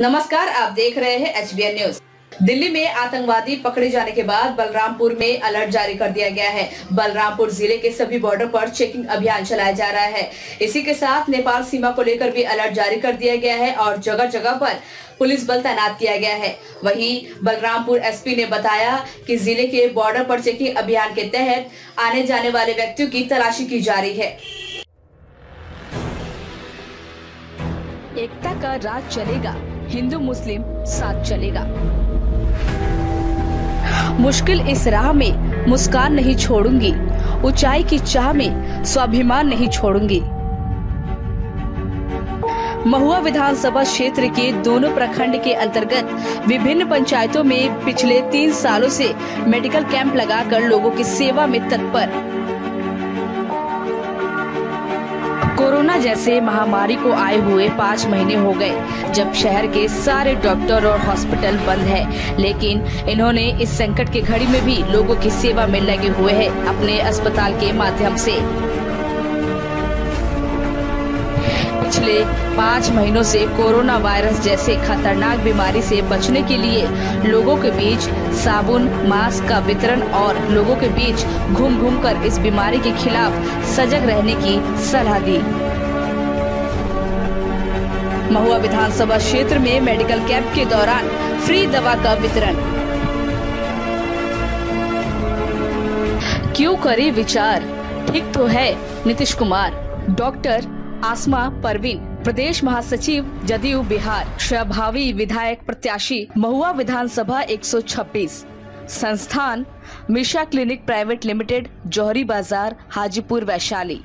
नमस्कार, आप देख रहे हैं एचबीएन न्यूज़। दिल्ली में आतंकवादी पकड़े जाने के बाद बलरामपुर में अलर्ट जारी कर दिया गया है। बलरामपुर ज़िले के सभी बॉर्डर पर चेकिंग अभियान चलाया जा रहा है। इसी के साथ नेपाल सीमा को लेकर भी अलर्ट जारी कर दिया गया है और जगह जगह पर पुलिस बल तैनात किया गया है। वहीं बलरामपुर एसपी ने बताया कि ज़िले के बॉर्डर पर चेकिंग अभियान के तहत आने जाने वाले व्यक्तियों की तलाशी की जा रही है। एकता का राज चलेगा। हिंदू मुस्लिम साथ चलेगा। मुश्किल इस राह में मुस्कान नहीं छोड़ूँगी। ऊंचाई की चाह में स्वाभिमान नहीं छोड़ूँगी। महुआ विधानसभा क्षेत्र के दोनों प्रखंड के अंतर्गत विभिन्न पंचायतों में पिछले तीन सालों से मेडिकल कैंप लगाकर लोगों की सेवा में तत्पर। कोरोना जैसे महामारी को आए हुए पाँच महीने हो गए, जब शहर के सारे डॉक्टर और हॉस्पिटल बंद है। लेकिन इन्होंने इस संकट की घड़ी में भी लोगों की सेवा में लगे हुए हैं अपने अस्पताल के माध्यम से। पिछले पाँच महीनों से कोरोना वायरस जैसे खतरनाक बीमारी से बचने के लिए लोगों के बीच साबुन, मास्क का वितरण और लोगों के बीच घूम घूम कर इस बीमारी के खिलाफ सजग रहने की सलाह दी। महुआ विधानसभा क्षेत्र में मेडिकल कैंप के दौरान फ्री दवा का वितरण। क्यों करे विचार? ठीक तो है, नीतीश कुमार, डॉक्टर आसमा, परवीन, प्रदेश महासचिव, जदयू, बिहार स्वभावी विधायक, प्रत्याशी, महुआ विधानसभा 126 संस्थान, Misha clinic private limited, Johari Bazar, Hajipur Vaishali.